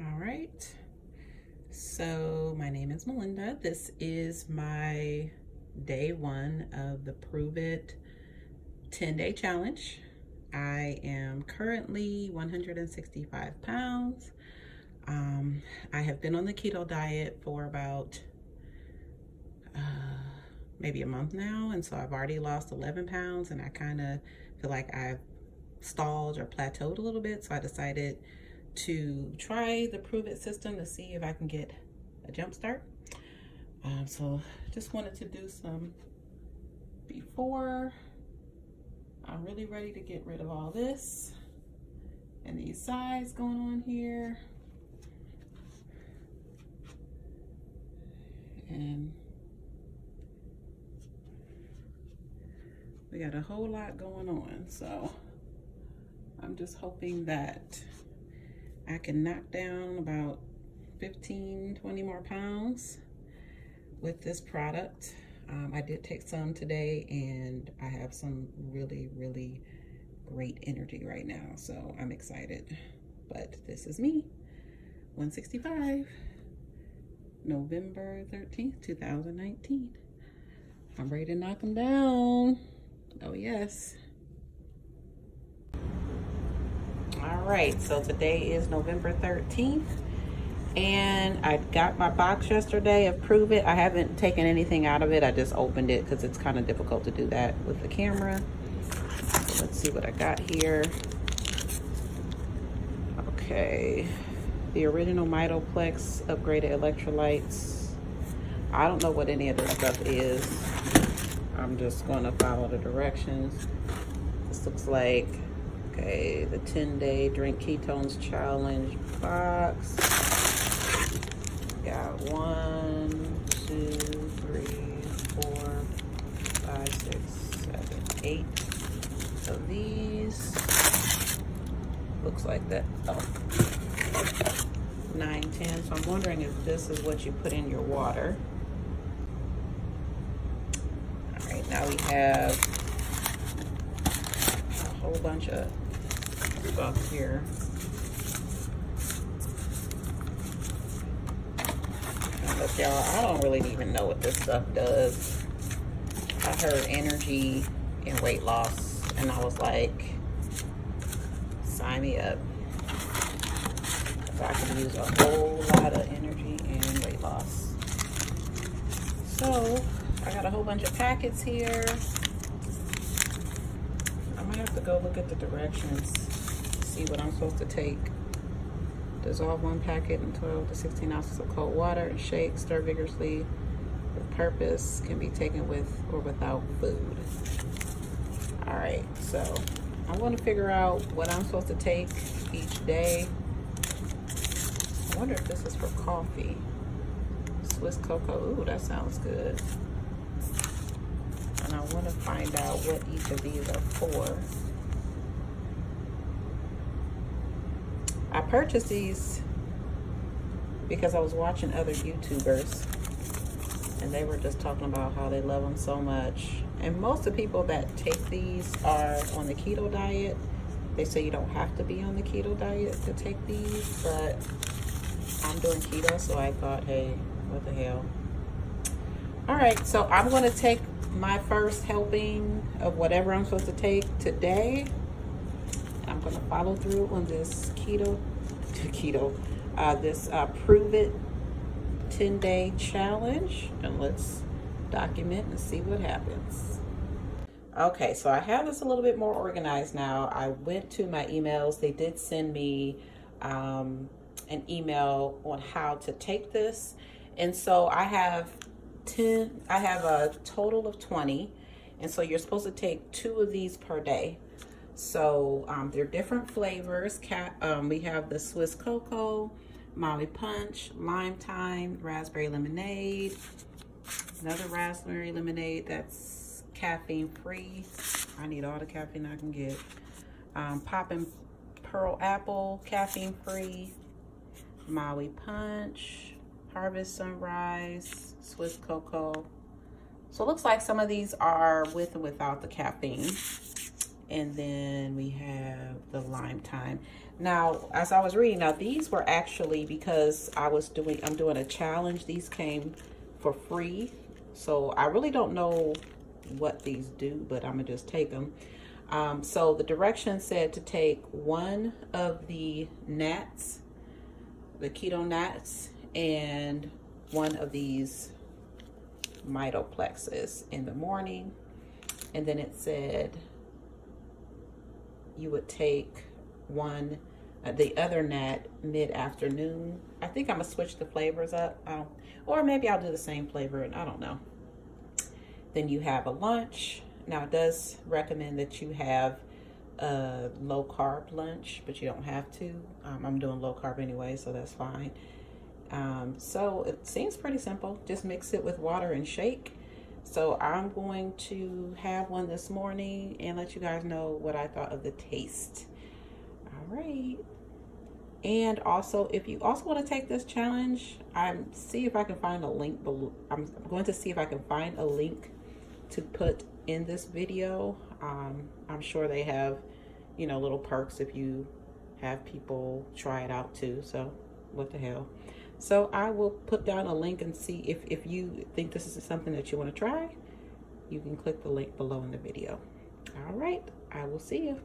All right. So my name is Melinda. This is my day one of the Pruvit 10 day challenge. I am currently 165 pounds. Um, I have been on the keto diet for about uh, maybe a month now. And so I've already lost 11 pounds and I kind of feel like I've stalled or plateaued a little bit. So I decided to try the Pruvit system to see if I can get a jump start. Um, so just wanted to do some before I'm really ready to get rid of all this and these sides going on here. And we got a whole lot going on. So I'm just hoping that I can knock down about 15, 20 more pounds with this product. Um, I did take some today and I have some really, really great energy right now. So I'm excited. But this is me, 165, November 13th, 2019. I'm ready to knock them down. Oh yes. All right, so today is November 13th and I got my box yesterday of Pruvit. I haven't taken anything out of it. I just opened it because it's kind of difficult to do that with the camera. Let's see what I got here. Okay, the original Mitoplex upgraded electrolytes. I don't know what any of this stuff is. I'm just going to follow the directions. This looks like, okay, the 10 day drink ketones challenge box got one, two, three, four, five, six, seven, eight of these. Looks like that. Oh. Nine, ten. So I'm wondering if this is what you put in your water. All right, now we have a whole bunch of stuff here. Look, y'all, I don't really even know what this stuff does. I heard energy and weight loss, and I was like, sign me up. So I can use a whole lot of energy and weight loss. So, I got a whole bunch of packets here. I might have to go look at the directions, see what I'm supposed to take. Dissolve one packet in 12 to 16 ounces of cold water and shake, stir vigorously purpose, can be taken with or without food. All right, so I want to figure out what I'm supposed to take each day. I wonder if this is for coffee. Swiss cocoa, ooh, that sounds good. And I want to find out what each of these are for. Purchased these because I was watching other YouTubers and they were just talking about how they love them so much. And most of the people that take these are on the keto diet. They say you don't have to be on the keto diet to take these, but I'm doing keto, so I thought, hey, what the hell. All right, so I'm gonna take my first helping of whatever I'm supposed to take today. I'm gonna follow through on this keto, keto, uh, this uh, Pruvit 10 day challenge and let's document and see what happens. Okay, so I have this a little bit more organized now. I went to my emails. They did send me um, an email on how to take this. And so I have 10, I have a total of 20. And so you're supposed to take two of these per day. So um, they're different flavors. Cat, um, we have the Swiss Cocoa, Maui Punch, Lime Time, Raspberry Lemonade, another Raspberry Lemonade that's caffeine free. I need all the caffeine I can get. Um, Poppin' Pearl Apple, caffeine free, Maui Punch, Harvest Sunrise, Swiss Cocoa. So it looks like some of these are with and without the caffeine. And then we have the lime time Now, as I was reading, now these were actually because I was doing, I'm doing a challenge. These came for free. So I really don't know what these do, but I'm gonna just take them. Um, so the direction said to take one of the Nats, the keto Nats, and one of these mitoplexes in the morning. And then it said you would take one, uh, the other nat mid-afternoon. I think I'm gonna switch the flavors up. Or maybe I'll do the same flavor, and I don't know. Then you have a lunch. Now it does recommend that you have a low carb lunch, but you don't have to. Um, I'm doing low carb anyway, so that's fine. Um, so it seems pretty simple. Just mix it with water and shake. So I'm going to have one this morning and let you guys know what I thought of the taste. All right. And also, if you also want to take this challenge, I'm see if I can find a link below. I'm going to see if I can find a link to put in this video. Um, I'm sure they have, you know, little perks if you have people try it out too. So what the hell. So I will put down a link and see if, if you think this is something that you want to try, you can click the link below in the video. All right, I will see you.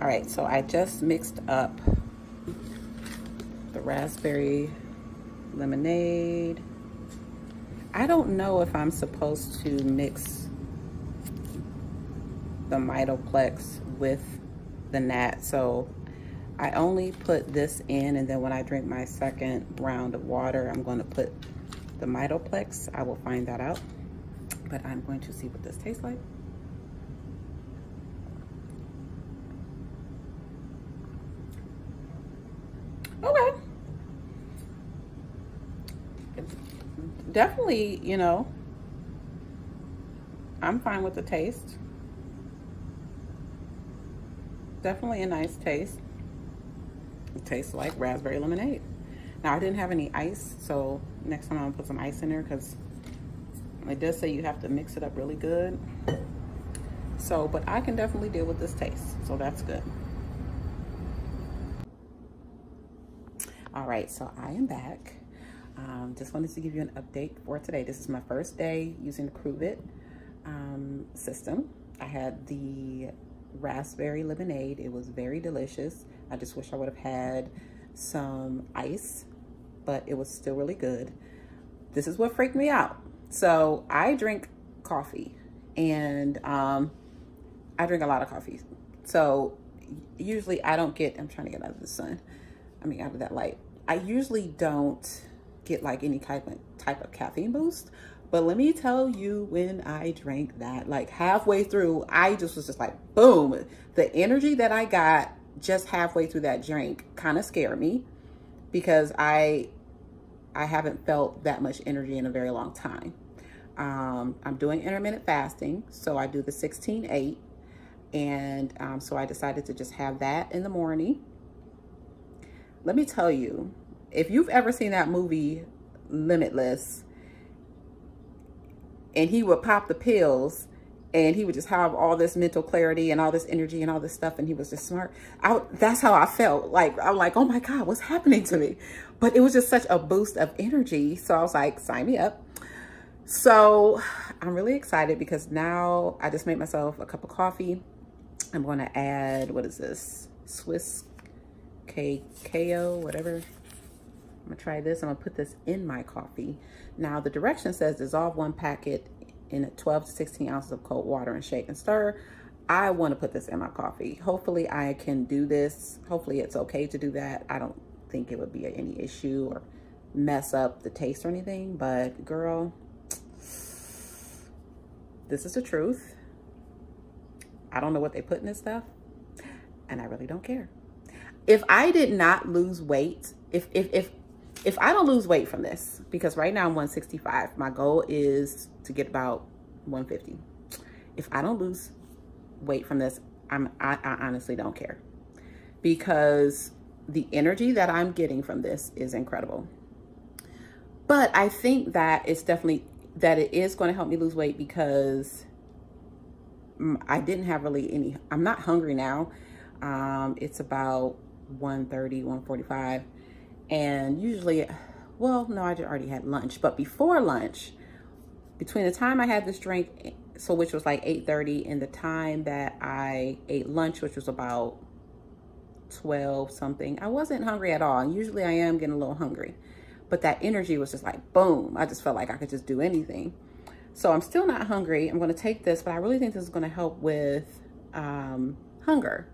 All right, so I just mixed up the raspberry lemonade. I don't know if I'm supposed to mix the Mitoplex with the Nat, so I only put this in and then when I drink my second round of water, I'm going to put the Mitoplex. I will find that out, but I'm going to see what this tastes like. Okay. Definitely, you know, I'm fine with the taste. Definitely a nice taste. It tastes like raspberry lemonade. Now, I didn't have any ice, so next time I'm gonna put some ice in there because it does say you have to mix it up really good. So, but I can definitely deal with this taste, so that's good. All right, so I am back. Um, just wanted to give you an update for today. This is my first day using the Pruvit um, system. I had the raspberry lemonade. It was very delicious. I just wish I would have had some ice, but it was still really good. This is what freaked me out. So I drink coffee and um, I drink a lot of coffee. So usually I don't get, I'm trying to get out of the sun. I mean, out of that light. I usually don't get like any type of, type of caffeine boost. But let me tell you, when I drank that, like halfway through, I just was just like, boom. The energy that I got just halfway through that drink kind of scared me because I I haven't felt that much energy in a very long time. Um, I'm doing intermittent fasting, so I do the 16-8. And um, so I decided to just have that in the morning. Let me tell you, if you've ever seen that movie, Limitless, and he would pop the pills and he would just have all this mental clarity and all this energy and all this stuff and he was just smart. I, that's how i felt. Like i'm like oh my god what's happening to me? But it was just such a boost of energy. So i was like sign me up. So i'm really excited because now i just made myself a cup of coffee. I'm going to add what is this? Swiss cacao whatever. I'm gonna try this. I'm gonna put this in my coffee. Now the direction says dissolve one packet in 12 to 16 ounces of cold water and shake and stir. I want to put this in my coffee. Hopefully I can do this. Hopefully it's okay to do that. I don't think it would be any issue or mess up the taste or anything, but girl, this is the truth. I don't know what they put in this stuff and I really don't care. If I did not lose weight, if, if, if, if I don't lose weight from this, because right now I'm 165, my goal is to get about 150. If I don't lose weight from this, I'm, I, I honestly don't care because the energy that I'm getting from this is incredible. But I think that it's definitely, that it is going to help me lose weight because I didn't have really any, I'm not hungry now. Um, it's about 1.30, 1.45. And usually, well, no, I already had lunch. But before lunch, between the time I had this drink, so which was like 8.30, and the time that I ate lunch, which was about 12 something, I wasn't hungry at all. Usually I am getting a little hungry. But that energy was just like, boom. I just felt like I could just do anything. So I'm still not hungry. I'm going to take this, but I really think this is going to help with um, hunger.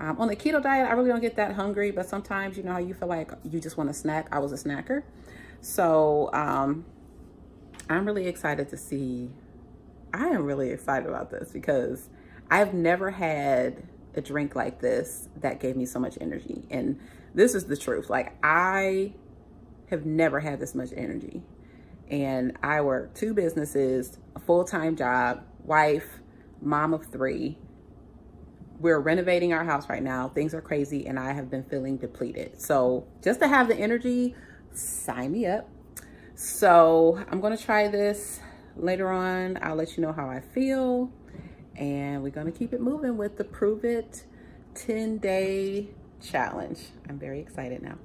Um, on the keto diet, I really don't get that hungry, but sometimes, you know how you feel like you just want to snack. I was a snacker. So um, I'm really excited to see. I am really excited about this because I've never had a drink like this that gave me so much energy. And this is the truth. Like I have never had this much energy. And I work two businesses, a full-time job, wife, mom of three. We're renovating our house right now. Things are crazy and I have been feeling depleted. So just to have the energy, sign me up. So I'm gonna try this later on. I'll let you know how I feel. And we're gonna keep it moving with the Pruvit 10 day challenge. I'm very excited now.